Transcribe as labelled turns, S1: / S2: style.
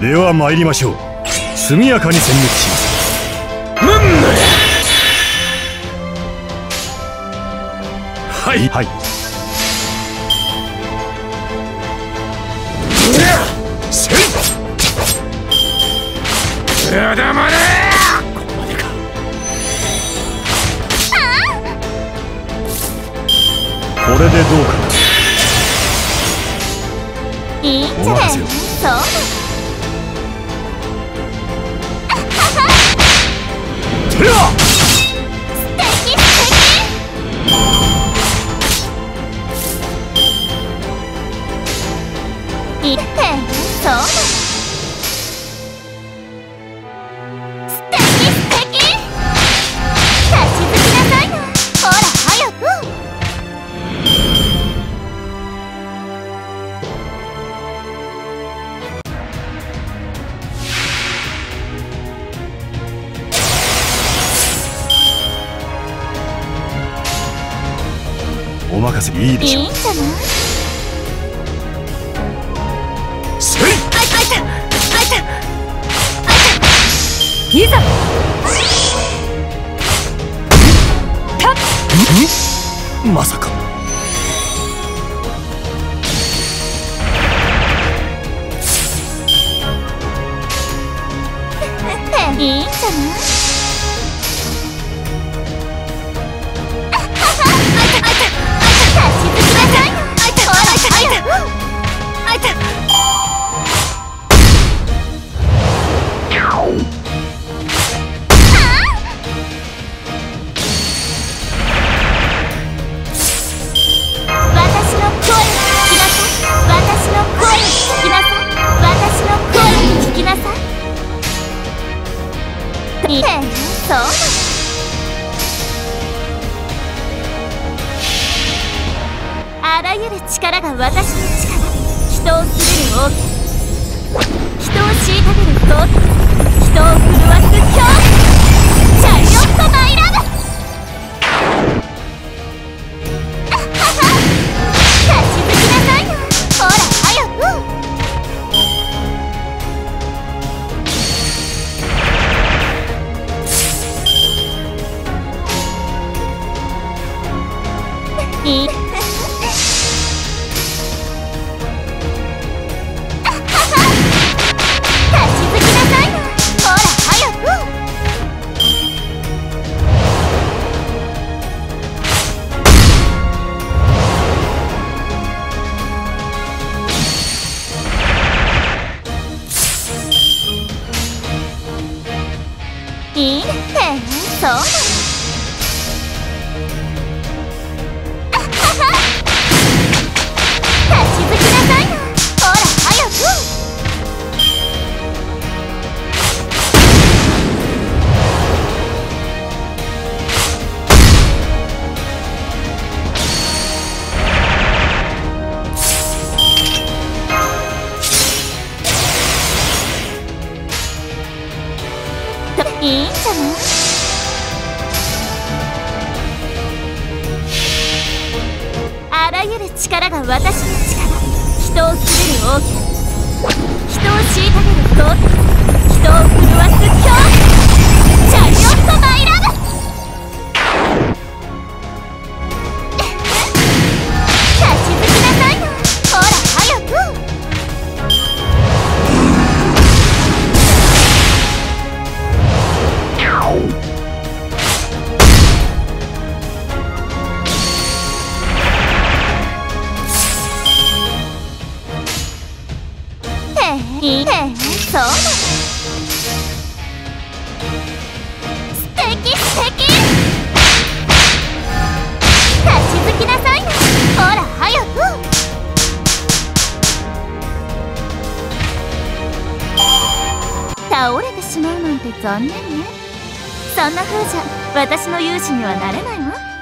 S1: では参りましょう。速やかに殲滅します。はい。はい。せいやだまれこれでどうか
S2: な。いいんじゃない？そういってそう
S1: お任せいいでしょ
S2: いいんじゃない
S1: い
S2: ざ。
S1: まさか。
S2: いいんじゃない？そうなあらゆる力が私の力。人を滑る王人を虐げる豪華人を震わいいねそうないいんじゃない？あらゆる力が私の力。人を滑る王権人を虐げる尊人を震わす恐怖いいねそうなの。素敵素敵。立ち向きなさい。なほら早く。倒れてしまうなんて残念ね。そんな風じゃ私の勇姿にはなれないわ。